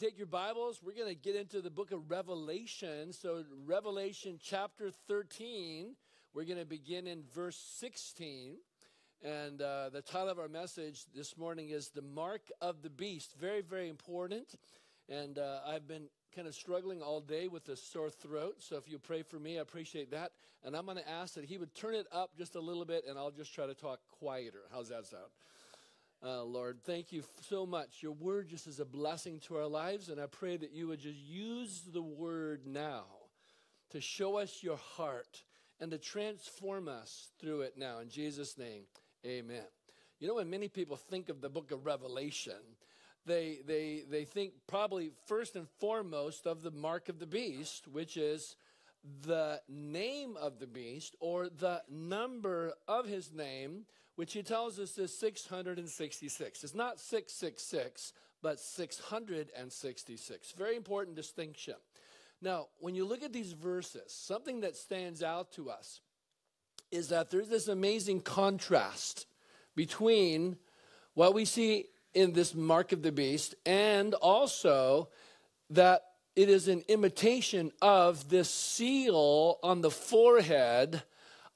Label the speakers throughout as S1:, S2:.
S1: take your Bibles. We're going to get into the book of Revelation. So, Revelation chapter 13, we're going to begin in verse 16. And uh, the title of our message this morning is The Mark of the Beast. Very, very important. And uh, I've been kind of struggling all day with a sore throat. So, if you pray for me, I appreciate that. And I'm going to ask that He would turn it up just a little bit, and I'll just try to talk quieter. How's that sound? Uh, Lord, thank you so much. Your word just is a blessing to our lives, and I pray that you would just use the word now to show us your heart and to transform us through it now. In Jesus' name, amen. You know, when many people think of the book of Revelation, they, they, they think probably first and foremost of the mark of the beast, which is the name of the beast or the number of his name which he tells us is 666. It's not 666, but 666. Very important distinction. Now, when you look at these verses, something that stands out to us is that there's this amazing contrast between what we see in this mark of the beast and also that it is an imitation of this seal on the forehead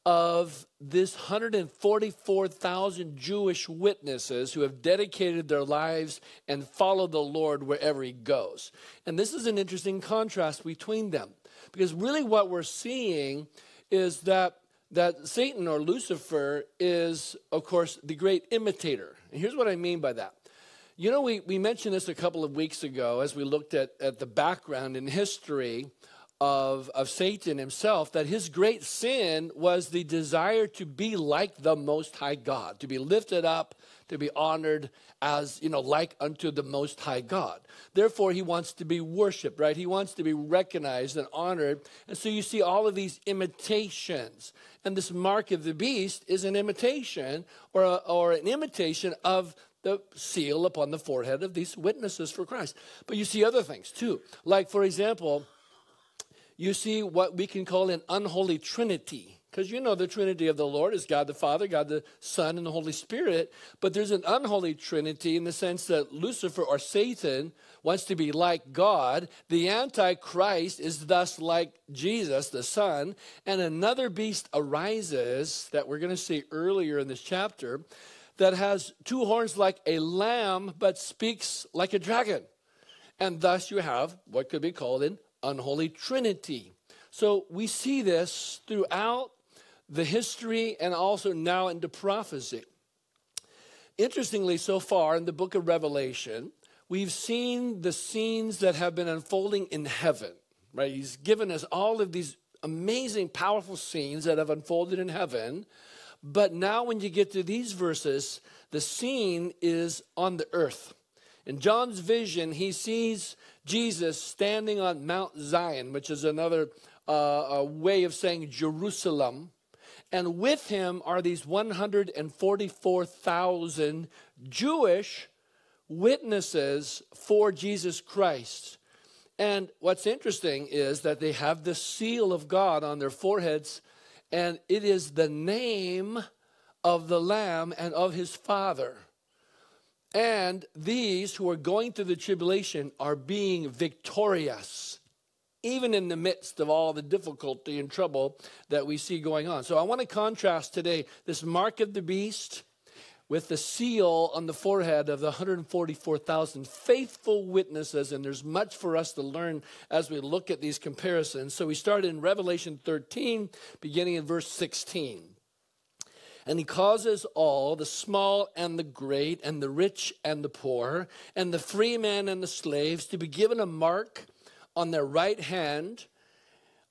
S1: of this 144,000 Jewish witnesses who have dedicated their lives and followed the Lord wherever he goes. And this is an interesting contrast between them because really what we're seeing is that that Satan or Lucifer is of course the great imitator. And here's what I mean by that. You know, we, we mentioned this a couple of weeks ago as we looked at, at the background in history of, of Satan himself that his great sin was the desire to be like the Most High God, to be lifted up, to be honored as, you know, like unto the Most High God. Therefore, he wants to be worshiped, right? He wants to be recognized and honored. And so you see all of these imitations. And this mark of the beast is an imitation or, a, or an imitation of the seal upon the forehead of these witnesses for Christ. But you see other things too. Like, for example, you see what we can call an unholy trinity. Because you know the Trinity of the Lord is God the Father, God the Son, and the Holy Spirit. But there's an unholy Trinity in the sense that Lucifer or Satan wants to be like God. The Antichrist is thus like Jesus, the Son. And another beast arises that we're going to see earlier in this chapter that has two horns like a lamb but speaks like a dragon. And thus you have what could be called an unholy trinity. So we see this throughout the history and also now into prophecy. Interestingly, so far in the book of Revelation, we've seen the scenes that have been unfolding in heaven, right? He's given us all of these amazing, powerful scenes that have unfolded in heaven. But now, when you get to these verses, the scene is on the earth. In John's vision, he sees Jesus standing on Mount Zion, which is another uh, way of saying Jerusalem. And with him are these 144,000 Jewish witnesses for Jesus Christ. And what's interesting is that they have the seal of God on their foreheads, and it is the name of the Lamb and of his Father. And these who are going through the tribulation are being victorious, even in the midst of all the difficulty and trouble that we see going on. So I want to contrast today this mark of the beast with the seal on the forehead of the 144,000 faithful witnesses. And there's much for us to learn as we look at these comparisons. So we start in Revelation 13, beginning in verse 16. And he causes all, the small and the great, and the rich and the poor, and the free man and the slaves, to be given a mark on their right hand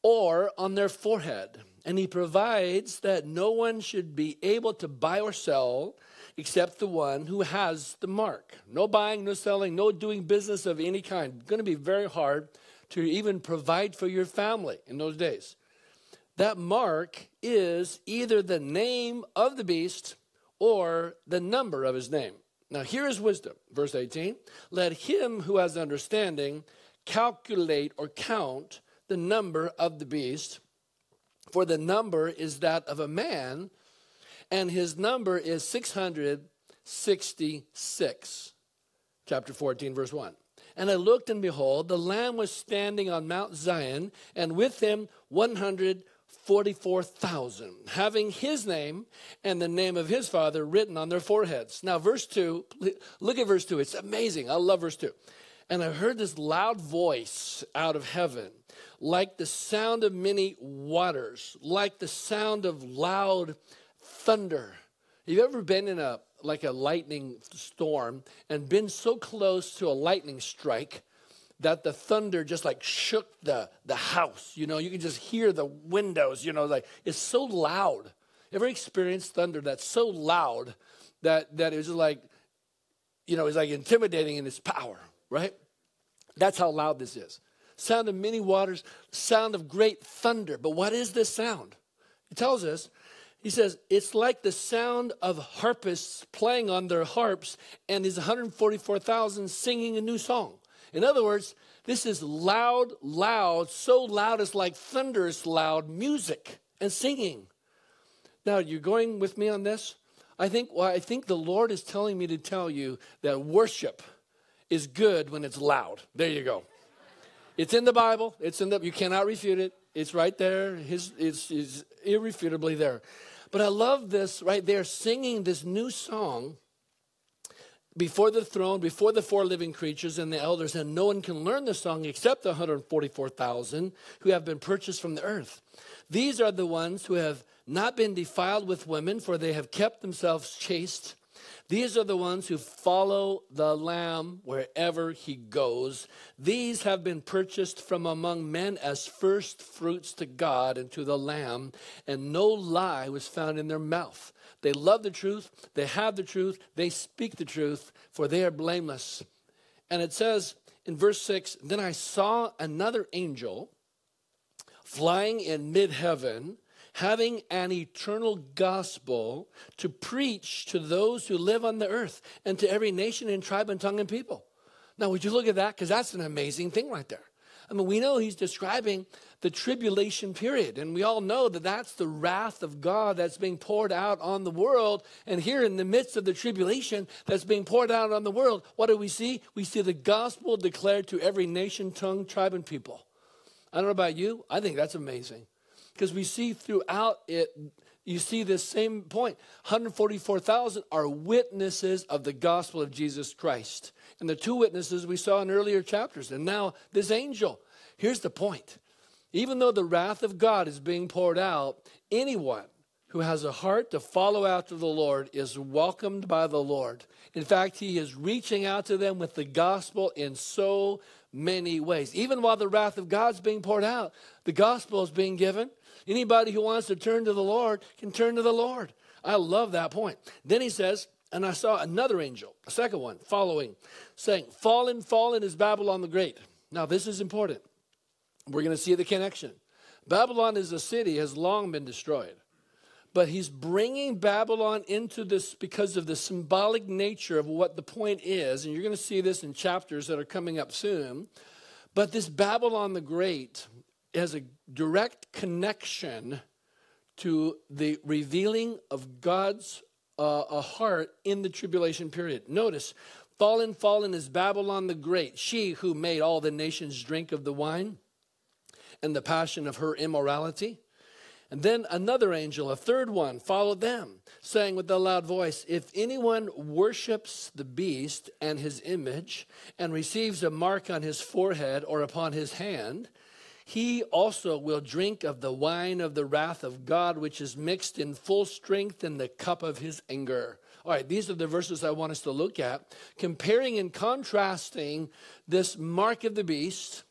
S1: or on their forehead. And he provides that no one should be able to buy or sell except the one who has the mark. No buying, no selling, no doing business of any kind. It's going to be very hard to even provide for your family in those days that mark is either the name of the beast or the number of his name. Now, here is wisdom. Verse 18 Let him who has understanding calculate or count the number of the beast, for the number is that of a man, and his number is 666. Chapter 14, verse 1. And I looked, and behold, the Lamb was standing on Mount Zion, and with him 144,000, having his name and the name of his Father written on their foreheads. Now, verse 2, look at verse 2. It's amazing. I love verse 2. And I heard this loud voice out of heaven, like the sound of many waters, like the sound of loud thunder. You've you ever been in a like a lightning storm and been so close to a lightning strike that the thunder just like shook the, the house. You know, you can just hear the windows, you know, like it's so loud. Ever experienced thunder that's so loud that that it's just like, you know, it's like intimidating in its power, right? That's how loud this is. Sound of many waters, sound of great thunder. But what is this sound? It tells us he says, it's like the sound of harpists playing on their harps and these 144,000 singing a new song. In other words, this is loud, loud, so loud it's like thunderous loud music and singing. Now, you're going with me on this? I think, well, I think the Lord is telling me to tell you that worship is good when it's loud. There you go. It's in the Bible. It's in the, you cannot refute it. It's right there. His, it's, it's irrefutably there. But I love this, right? They're singing this new song before the throne, before the four living creatures and the elders, and no one can learn the song except the 144,000 who have been purchased from the earth. These are the ones who have not been defiled with women, for they have kept themselves chaste. These are the ones who follow the Lamb wherever he goes. These have been purchased from among men as first fruits to God and to the Lamb, and no lie was found in their mouth. They love the truth, they have the truth, they speak the truth, for they are blameless. And it says in verse 6 Then I saw another angel flying in mid heaven having an eternal gospel to preach to those who live on the earth and to every nation and tribe and tongue and people. Now, would you look at that? Because that's an amazing thing right there. I mean, we know he's describing the tribulation period, and we all know that that's the wrath of God that's being poured out on the world. And here, in the midst of the tribulation that's being poured out on the world, what do we see? We see the gospel declared to every nation, tongue, tribe, and people. I don't know about you, I think that's amazing. Because we see throughout it, you see this same point 144,000 are witnesses of the gospel of Jesus Christ. And the two witnesses we saw in earlier chapters. And now this angel. Here's the point even though the wrath of God is being poured out, anyone who has a heart to follow after the Lord is welcomed by the Lord. In fact, he is reaching out to them with the gospel in so many ways. Even while the wrath of God's being poured out, the gospel is being given. Anybody who wants to turn to the Lord can turn to the Lord. I love that point. Then he says, and I saw another angel, a second one, following, saying, Fallen, fallen is Babylon the Great. Now, this is important. We're going to see the connection. Babylon is a city has long been destroyed. But he's bringing Babylon into this because of the symbolic nature of what the point is. And you're going to see this in chapters that are coming up soon. But this Babylon the Great has a direct connection to the revealing of God's uh, a heart in the tribulation period. Notice, fallen, fallen is Babylon the Great, she who made all the nations drink of the wine and the passion of her immorality. And then another angel, a third one, followed them, saying with a loud voice, If anyone worships the beast and his image, and receives a mark on his forehead or upon his hand, he also will drink of the wine of the wrath of God, which is mixed in full strength in the cup of his anger. All right, these are the verses I want us to look at, comparing and contrasting this mark of the beast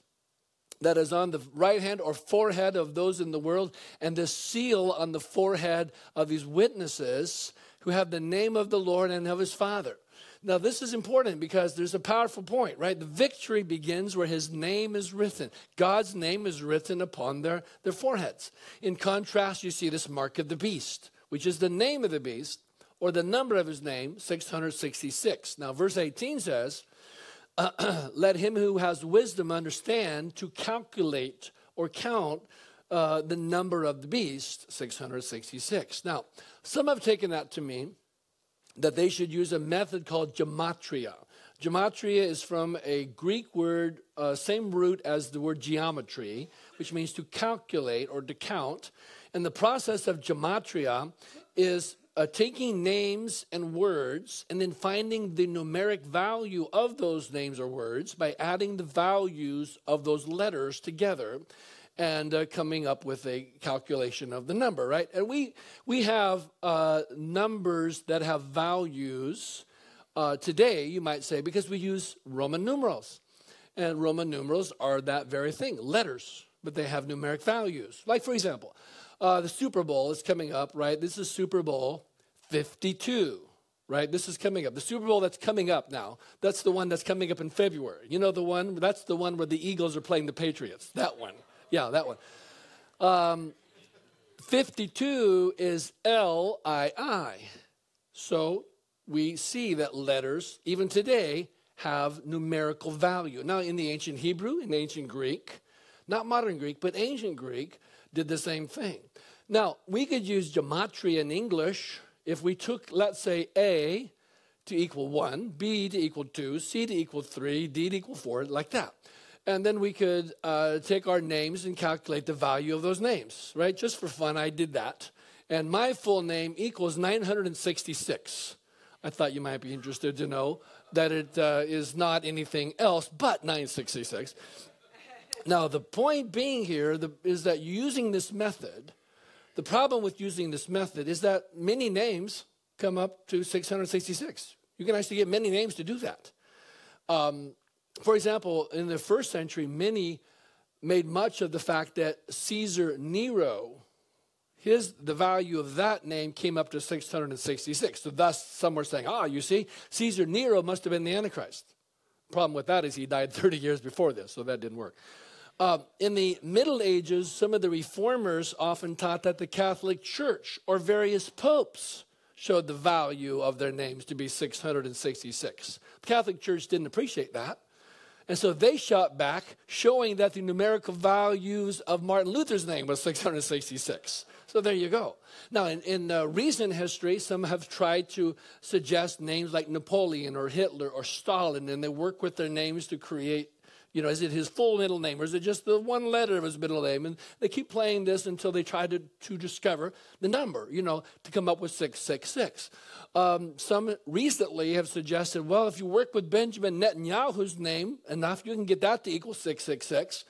S1: that is on the right hand or forehead of those in the world, and the seal on the forehead of these witnesses who have the name of the Lord and of his Father. Now, this is important because there's a powerful point, right? The victory begins where his name is written. God's name is written upon their, their foreheads. In contrast, you see this mark of the beast, which is the name of the beast or the number of his name, 666. Now, verse 18 says, Let him who has wisdom understand to calculate or count uh, the number of the beast, 666. Now, some have taken that to mean that they should use a method called gematria. Gematria is from a Greek word, uh, same root as the word geometry, which means to calculate or to count. And the process of gematria is uh, taking names and words and then finding the numeric value of those names or words by adding the values of those letters together and uh, coming up with a calculation of the number, right? And we we have uh, numbers that have values uh, today, you might say, because we use Roman numerals, and Roman numerals are that very thing, letters, but they have numeric values. Like for example, uh, the Super Bowl is coming up, right? This is Super Bowl 52 right? This is coming up. The Super Bowl that's coming up now. That's the one that's coming up in February. You know the one? That's the one where the Eagles are playing the Patriots. That one. Yeah, that one. Um, 52 is L I I. So we see that letters, even today, have numerical value. Now, in the ancient Hebrew, in ancient Greek, not modern Greek, but ancient Greek, did the same thing. Now, we could use gematria in English if we took, let's say, A to equal 1, B to equal 2, C to equal 3, D to equal 4, like that. And then we could uh, take our names and calculate the value of those names, right? Just for fun, I did that. And my full name equals 966. I thought you might be interested to know that it uh, is not anything else but 966. now, the point being here the, is that using this method, the problem with using this method is that many names come up to 666. You can actually get many names to do that. Um, for example, in the first century, many made much of the fact that Caesar Nero, his the value of that name came up to 666. So thus some were saying, ah, you see, Caesar Nero must have been the Antichrist. Problem with that is he died 30 years before this, so that didn't work. Uh, in the Middle Ages, some of the reformers often taught that the Catholic Church or various popes showed the value of their names to be 666. The Catholic Church didn't appreciate that. And so they shot back, showing that the numerical values of Martin Luther's name was 666. So there you go. Now, in, in uh, recent history, some have tried to suggest names like Napoleon or Hitler or Stalin, and they work with their names to create you know, is it his full middle name or is it just the one letter of his middle name? And they keep playing this until they try to, to discover the number, you know, to come up with 666. Um, some recently have suggested, well, if you work with Benjamin Netanyahu's name enough, you can get that to equal 666.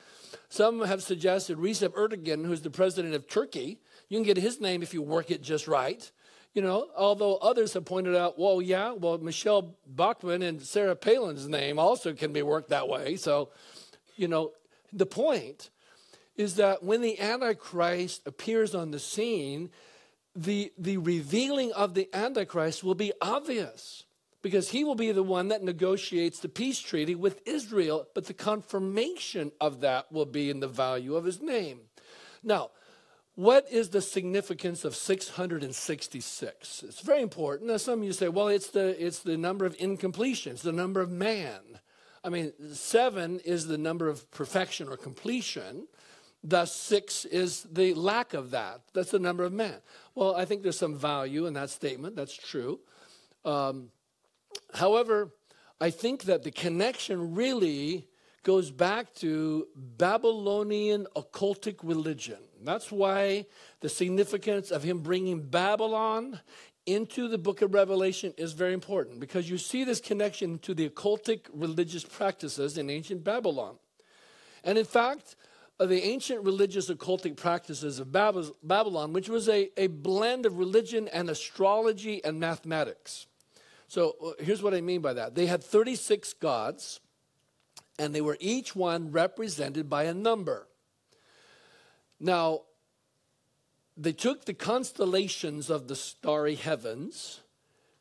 S1: Some have suggested Recep Erdogan, who's the president of Turkey, you can get his name if you work it just right. You know, although others have pointed out, well, yeah, well, Michelle Bachmann and Sarah Palin's name also can be worked that way. So, you know, the point is that when the Antichrist appears on the scene, the, the revealing of the Antichrist will be obvious because he will be the one that negotiates the peace treaty with Israel, but the confirmation of that will be in the value of his name. Now, what is the significance of 666? It's very important. Now, some of you say, well, it's the, it's the number of incompletions, the number of man. I mean, seven is the number of perfection or completion. Thus, six is the lack of that. That's the number of man. Well, I think there's some value in that statement. That's true. Um, however, I think that the connection really goes back to Babylonian occultic religion. That's why the significance of him bringing Babylon into the book of Revelation is very important because you see this connection to the occultic religious practices in ancient Babylon. And in fact, uh, the ancient religious occultic practices of Babylon, which was a, a blend of religion and astrology and mathematics. So uh, here's what I mean by that they had 36 gods, and they were each one represented by a number. Now, they took the constellations of the starry heavens,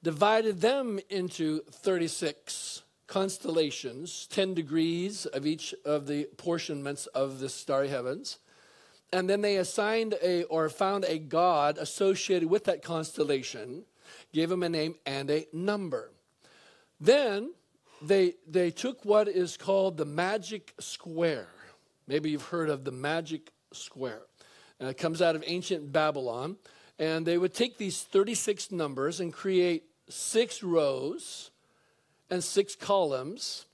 S1: divided them into 36 constellations, 10 degrees of each of the portionments of the starry heavens. And then they assigned a or found a god associated with that constellation, gave him a name and a number. Then they, they took what is called the magic square. Maybe you've heard of the magic square. Uh, it comes out of ancient Babylon. And they would take these 36 numbers and create six rows and six columns,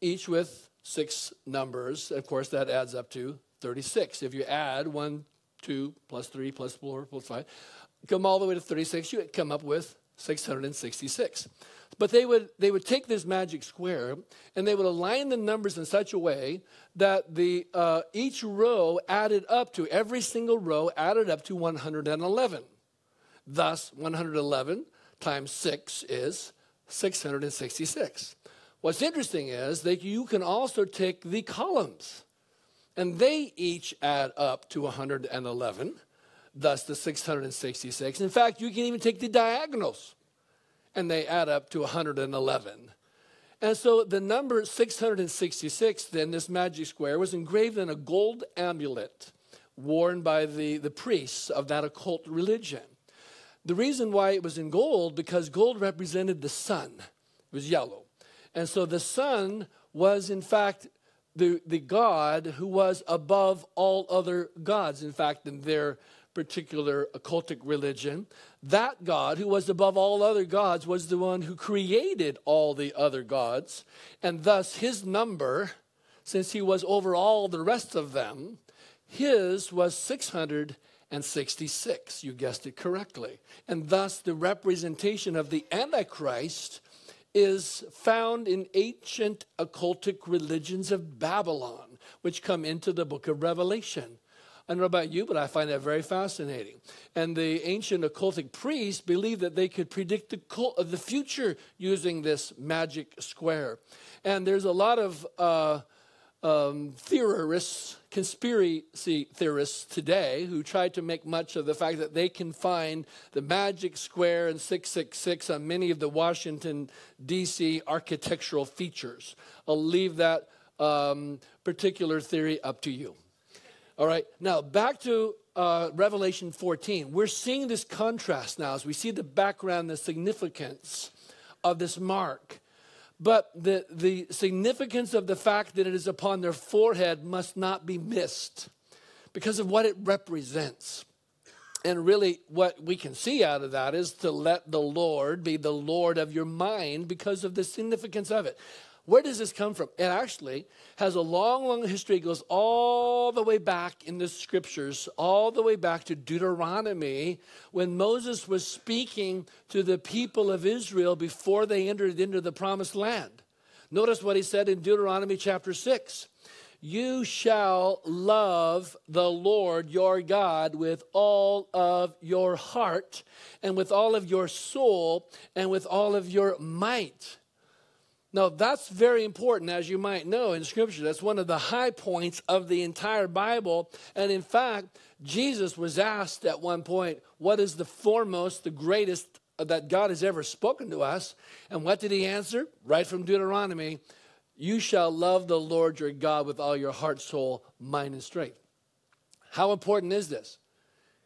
S1: each with six numbers. Of course, that adds up to 36. If you add 1, 2, plus 3, plus 4, plus 5, come all the way to 36, you come up with 666. But they would, they would take this magic square and they would align the numbers in such a way that the, uh, each row added up to, every single row added up to 111. Thus, 111 times 6 is 666. What's interesting is that you can also take the columns, and they each add up to 111, thus the 666. In fact, you can even take the diagonals, and they add up to 111. And so the number 666, then, this magic square, was engraved in a gold amulet worn by the, the priests of that occult religion. The reason why it was in gold, because gold represented the sun, it was yellow. And so the sun was, in fact, the, the God who was above all other gods. In fact, in their particular occultic religion, that God who was above all other gods was the one who created all the other gods. And thus, his number, since he was over all the rest of them, his was 666. You guessed it correctly. And thus, the representation of the Antichrist is found in ancient occultic religions of Babylon, which come into the book of Revelation. I don't know about you, but I find that very fascinating. And the ancient occultic priests believed that they could predict the, cult, the future using this magic square. And there's a lot of uh, um, theorists, conspiracy theorists today who try to make much of the fact that they can find the magic square and 666 on many of the Washington, D.C. architectural features. I'll leave that um, particular theory up to you. All right, now back to uh, Revelation 14. We're seeing this contrast now as we see the background, the significance of this mark. But the, the significance of the fact that it is upon their forehead must not be missed because of what it represents. And really, what we can see out of that is to let the Lord be the Lord of your mind because of the significance of it. Where does this come from? It actually has a long, long history. It goes all the way back in the scriptures, all the way back to Deuteronomy, when Moses was speaking to the people of Israel before they entered into the promised land. Notice what he said in Deuteronomy chapter 6. You shall love the Lord your God with all of your heart and with all of your soul and with all of your might. Now, that's very important, as you might know in Scripture. That's one of the high points of the entire Bible. And in fact, Jesus was asked at one point, What is the foremost, the greatest uh, that God has ever spoken to us? And what did he answer? Right from Deuteronomy You shall love the Lord your God with all your heart, soul, mind, and strength. How important is this?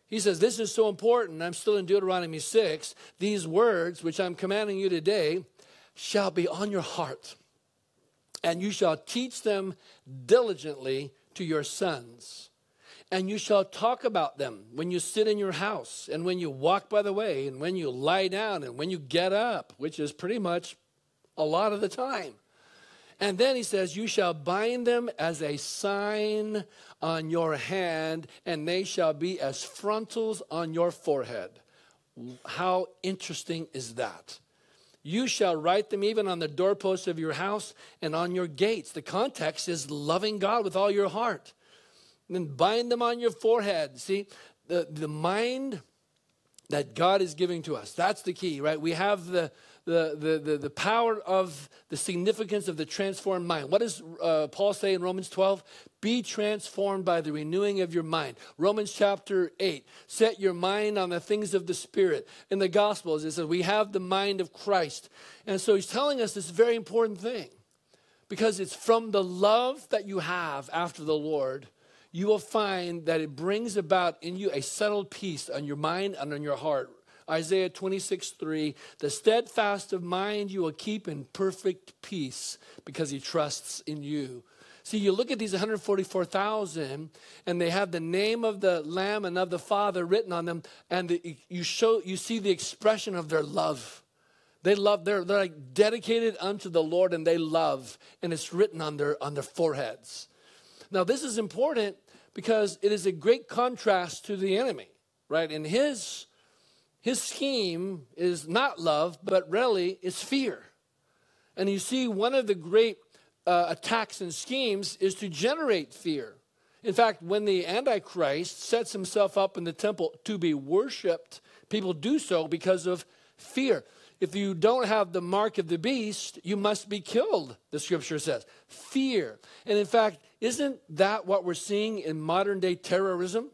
S1: He says, This is so important. I'm still in Deuteronomy 6. These words, which I'm commanding you today, shall be on your heart, and you shall teach them diligently to your sons. And you shall talk about them when you sit in your house, and when you walk by the way, and when you lie down, and when you get up, which is pretty much a lot of the time. And then he says, You shall bind them as a sign on your hand, and they shall be as frontals on your forehead. How interesting is that? You shall write them even on the doorposts of your house and on your gates. The context is loving God with all your heart. And then bind them on your forehead. See, the, the mind that God is giving to us. That's the key, right? We have the, the, the, the, the power of the significance of the transformed mind. What does uh, Paul say in Romans 12? Be transformed by the renewing of your mind. Romans chapter 8. Set your mind on the things of the Spirit. In the Gospels, it says, We have the mind of Christ. And so he's telling us this very important thing because it's from the love that you have after the Lord, you will find that it brings about in you a settled peace on your mind and on your heart. Isaiah 26, 3, the steadfast of mind you will keep in perfect peace because he trusts in you. See, you look at these 144,000 and they have the name of the lamb and of the father written on them and the, you show you see the expression of their love. They love, they're, they're like dedicated unto the Lord and they love, and it's written on their, on their foreheads. Now, this is important because it is a great contrast to the enemy, right? In his, his scheme is not love, but really is fear. And you see, one of the great uh, attacks and schemes is to generate fear. In fact, when the Antichrist sets himself up in the temple to be worshiped, people do so because of fear. If you don't have the mark of the beast, you must be killed, the scripture says. Fear. And in fact, isn't that what we're seeing in modern day terrorism?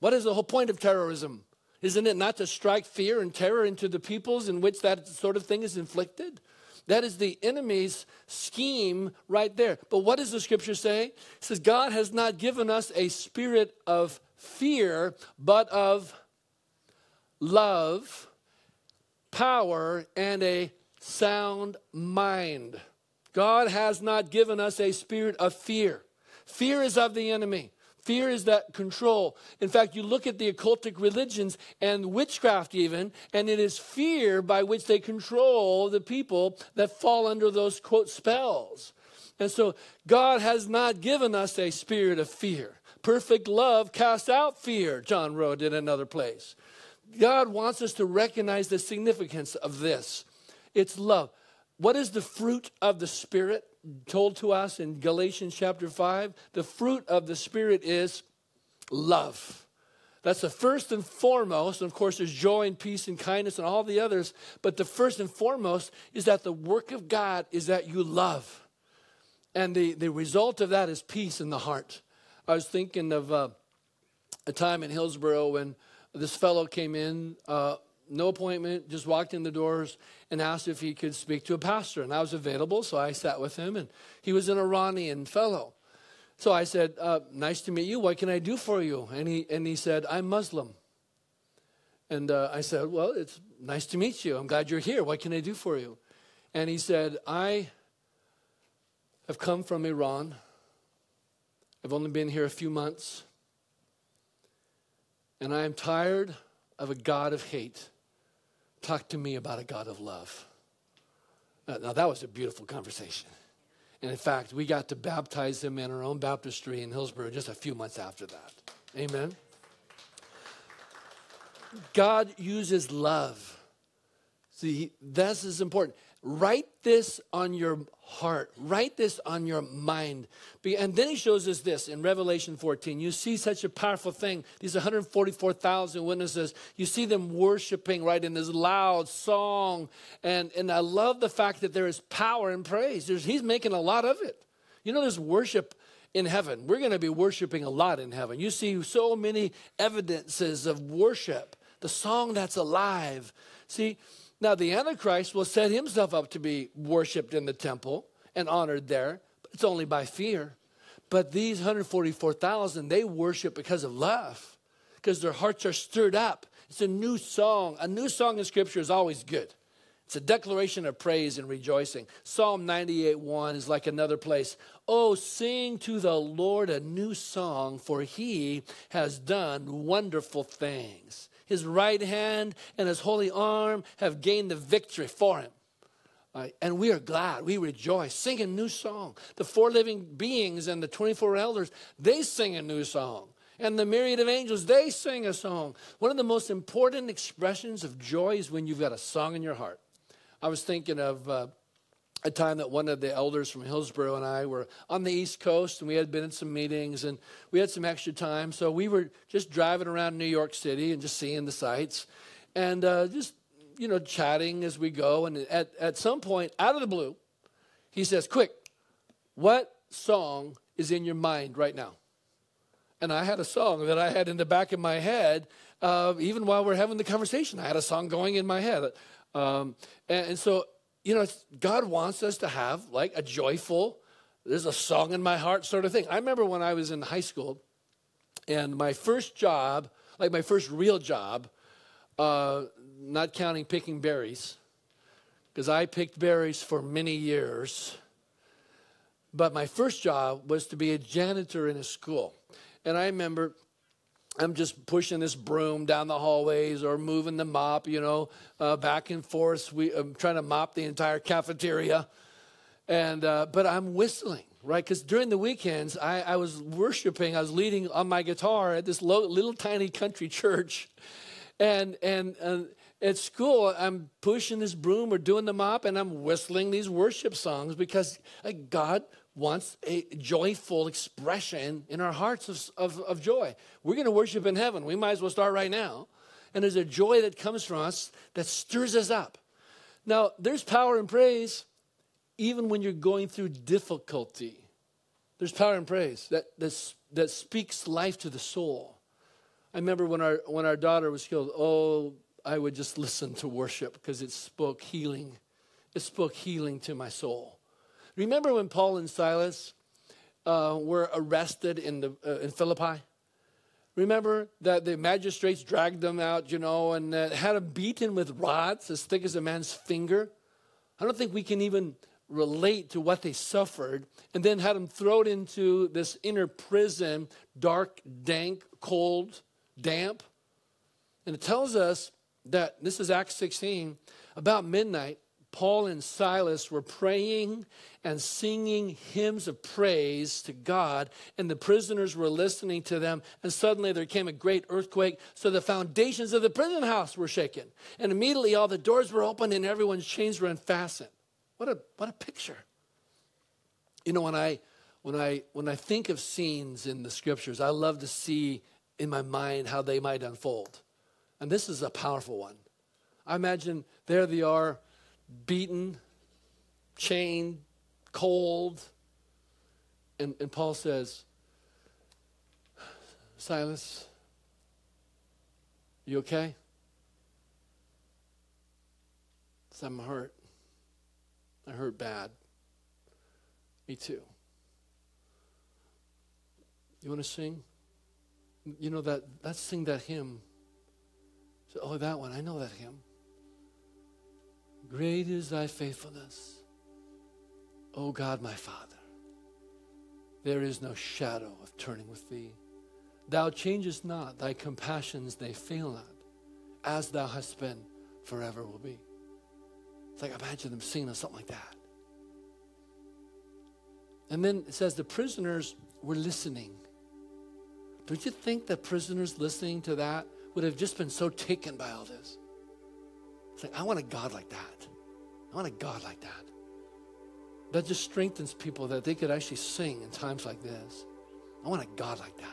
S1: What is the whole point of terrorism? Isn't it not to strike fear and terror into the peoples in which that sort of thing is inflicted? That is the enemy's scheme right there. But what does the scripture say? It says, God has not given us a spirit of fear, but of love power, and a sound mind. God has not given us a spirit of fear. Fear is of the enemy. Fear is that control. In fact, you look at the occultic religions and witchcraft, even, and it is fear by which they control the people that fall under those, quote, spells. And so, God has not given us a spirit of fear. Perfect love casts out fear, John wrote in another place. God wants us to recognize the significance of this. It's love. What is the fruit of the Spirit told to us in Galatians chapter 5? The fruit of the Spirit is love. That's the first and foremost. And of course, there's joy and peace and kindness and all the others. But the first and foremost is that the work of God is that you love. And the, the result of that is peace in the heart. I was thinking of uh, a time in Hillsboro when this fellow came in, uh, no appointment, just walked in the doors and asked if he could speak to a pastor. And I was available, so I sat with him, and he was an Iranian fellow. So I said, uh, Nice to meet you. What can I do for you? And he, and he said, I'm Muslim. And uh, I said, Well, it's nice to meet you. I'm glad you're here. What can I do for you? And he said, I have come from Iran. I've only been here a few months. And I am tired of a God of hate. Talk to me about a God of love. Now, that was a beautiful conversation. And in fact, we got to baptize him in our own baptistry in Hillsboro just a few months after that. Amen. God uses love. See, this is important. Write this on your heart. Write this on your mind. And then he shows us this in Revelation 14. You see such a powerful thing. These 144,000 witnesses, you see them worshiping, right, in this loud song. And, and I love the fact that there is power in praise. There's, he's making a lot of it. You know, there's worship in heaven. We're going to be worshiping a lot in heaven. You see so many evidences of worship, the song that's alive. See, now the Antichrist will set himself up to be worshiped in the temple and honored there. It's only by fear. But these 144,000, they worship because of love, because their hearts are stirred up. It's a new song. A new song in Scripture is always good. It's a declaration of praise and rejoicing. Psalm 98 1 is like another place. Oh, sing to the Lord a new song, for he has done wonderful things. His right hand and his holy arm have gained the victory for him. Right? And we are glad. We rejoice. Sing a new song. The four living beings and the 24 elders, they sing a new song. And the myriad of angels, they sing a song. One of the most important expressions of joy is when you've got a song in your heart. I was thinking of uh, a time that one of the elders from Hillsboro and I were on the East Coast and we had been in some meetings and we had some extra time. So we were just driving around New York City and just seeing the sights and uh, just you know, chatting as we go. And at, at some point, out of the blue, he says, Quick, what song is in your mind right now? And I had a song that I had in the back of my head, uh, even while we are having the conversation. I had a song going in my head. Um, and, and so, you know, God wants us to have like a joyful, there's a song in my heart sort of thing. I remember when I was in high school, and my first job, like my first real job, uh, not counting picking berries, because I picked berries for many years. But my first job was to be a janitor in a school. And I remember I'm just pushing this broom down the hallways or moving the mop, you know, uh, back and forth. We, I'm trying to mop the entire cafeteria. And, uh, but I'm whistling, right? Because during the weekends, I, I, was worshiping, I was leading on my guitar at this little tiny country church. And, and, and at school, I'm pushing this broom or doing the mop and I'm whistling these worship songs because God wants a joyful expression in our hearts of, of, of joy. We're going to worship in heaven. We might as well start right now. And there's a joy that comes from us that stirs us up. Now, there's power in praise even when you're going through difficulty. There's power in praise that, that, that speaks life to the soul. I remember when our, when our daughter was killed, oh, I would just listen to worship because it spoke healing. It spoke healing to my soul. Remember when Paul and Silas uh, were arrested in, the, uh, in Philippi? Remember that the magistrates dragged them out, you know, and uh, had them beaten with rods as thick as a man's finger? I don't think we can even relate to what they suffered, and then had them thrown into this inner prison, dark, dank, cold, damp. And it tells us that this is Acts 16, about midnight, Paul and Silas were praying and singing hymns of praise to God, and the prisoners were listening to them. And suddenly there came a great earthquake, so the foundations of the prison house were shaken. And immediately all the doors were opened and everyone's chains were unfastened. What a, what a picture. You know, when I, when, I, when I think of scenes in the scriptures, I love to see in my mind how they might unfold. And this is a powerful one. I imagine there they are, beaten, chained, cold. And, and Paul says, Silas, you okay? I'm hurt. I hurt bad. Me too. You want to sing? You know that let's sing that hymn. So, oh, that one. I know that hymn. Great is thy faithfulness. O God, my Father, there is no shadow of turning with thee. Thou changest not, thy compassions they fail not. As thou hast been, forever will be. It's like imagine them singing something like that. And then it says the prisoners were listening. Don't you think the prisoners listening to that would have just been so taken by all this? It's like, I want a God like that. I want a God like that. That just strengthens people that they could actually sing in times like this. I want a God like that.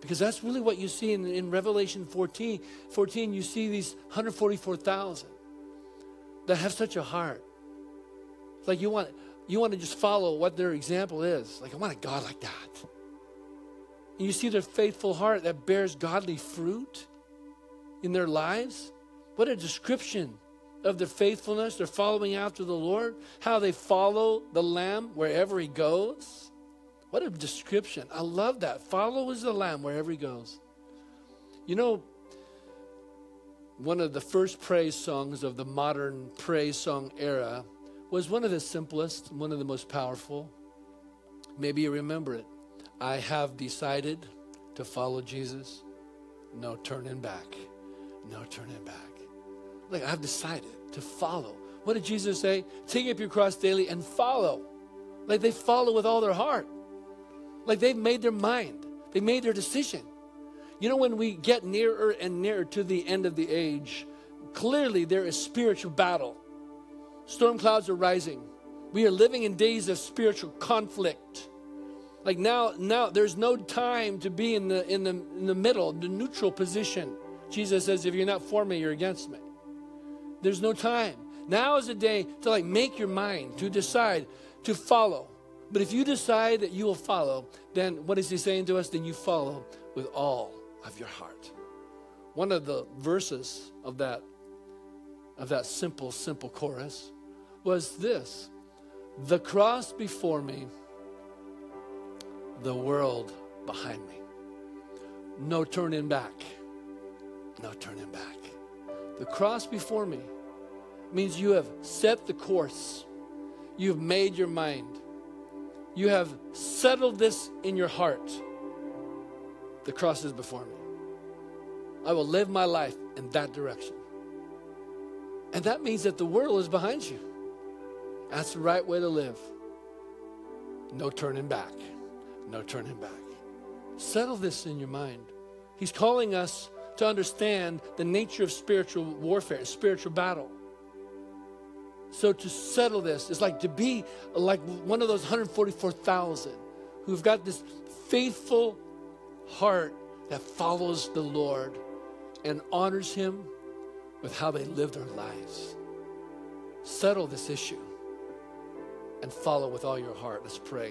S1: Because that's really what you see in, in Revelation 14. 14, you see these 144,000 that have such a heart. Like you want, you want to just follow what their example is. Like, I want a God like that. And you see their faithful heart that bears godly fruit in their lives. What a description of their faithfulness, their following after the Lord, how they follow the Lamb wherever he goes. What a description. I love that. Follow as the Lamb wherever he goes. You know, one of the first praise songs of the modern praise song era was one of the simplest, one of the most powerful. Maybe you remember it. I have decided to follow Jesus. No turning back. No turning back. Like, I've decided to follow. What did Jesus say? Take up your cross daily and follow. Like, they follow with all their heart. Like, they've made their mind, they made their decision. You know, when we get nearer and nearer to the end of the age, clearly there is spiritual battle. Storm clouds are rising. We are living in days of spiritual conflict. Like now, now there's no time to be in the in the in the middle, the neutral position. Jesus says, if you're not for me, you're against me. There's no time. Now is the day to like make your mind, to decide to follow. But if you decide that you will follow, then what is he saying to us? Then you follow with all of your heart. One of the verses of that of that simple, simple chorus was this the cross before me, the world behind me. No turning back. No turning back. The cross before me means you have set the course, you've made your mind, you have settled this in your heart The cross is before me. I will live my life in that direction. And that means that the world is behind you. That's the right way to live. No turning back. No turning back. Settle this in your mind. He's calling us to understand the nature of spiritual warfare, spiritual battle. So to settle this is like to be like one of those 144,000 who've got this faithful heart that follows the Lord and honors Him with how they live their lives. Settle this issue and follow with all your heart. Let's pray.